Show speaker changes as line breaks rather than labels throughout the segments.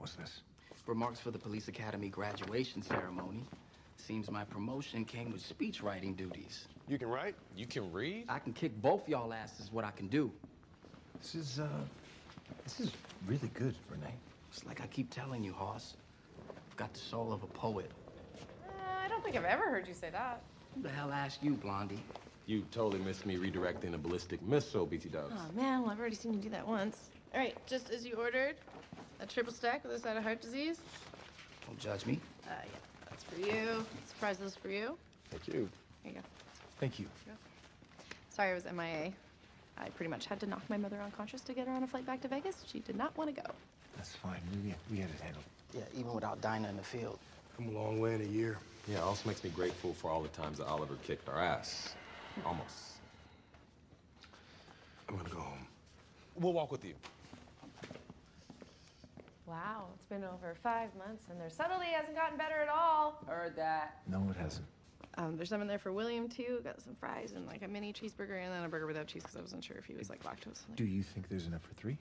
What's this?
Remarks for the Police Academy graduation ceremony. Seems my promotion came with speech writing duties.
You can write?
You can read?
I can kick both y'all asses what I can do.
This is, uh, this is really good, Rene.
It's like I keep telling you, Hoss. I've got the soul of a poet.
Uh, I don't think I've ever heard you say that.
Who the hell asked you, Blondie?
You totally missed me redirecting a ballistic missile, BT Dubs.
Oh man, well, I've already seen you do that once. All right, just as you ordered, a triple stack with a side of heart disease.
Don't judge me.
Uh, yeah, that's for you. Surprise this for you.
Thank you.
Here you go.
Thank you.
Sorry I was MIA. I pretty much had to knock my mother unconscious to get her on a flight back to Vegas. She did not want to go.
That's fine. We, we had it handled.
Yeah, even without Dinah in the field.
Come a long way in a year.
Yeah, it also makes me grateful for all the times that Oliver kicked our ass. Almost.
I'm gonna go home.
We'll walk with you.
Wow, it's been over five months and their subtlety hasn't gotten better at all.
Heard that.
No, it hasn't.
Um, there's some in there for William too. Got some fries and like a mini cheeseburger and then a burger without cheese because I wasn't sure if he was like lactose.
Do you think there's enough for three?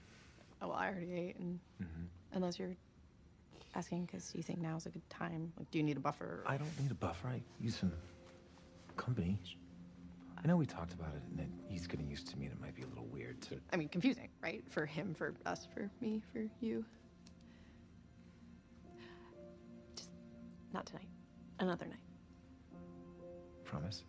Oh, well, I already ate, and unless you're asking because you think now's a good time. Like, do you need a buffer?
I don't need a buffer. I use some company. I know we talked about it, and that he's getting used to me, and it might be a little weird to.
I mean, confusing, right? For him, for us, for me, for you. Not tonight. Another night. Promise?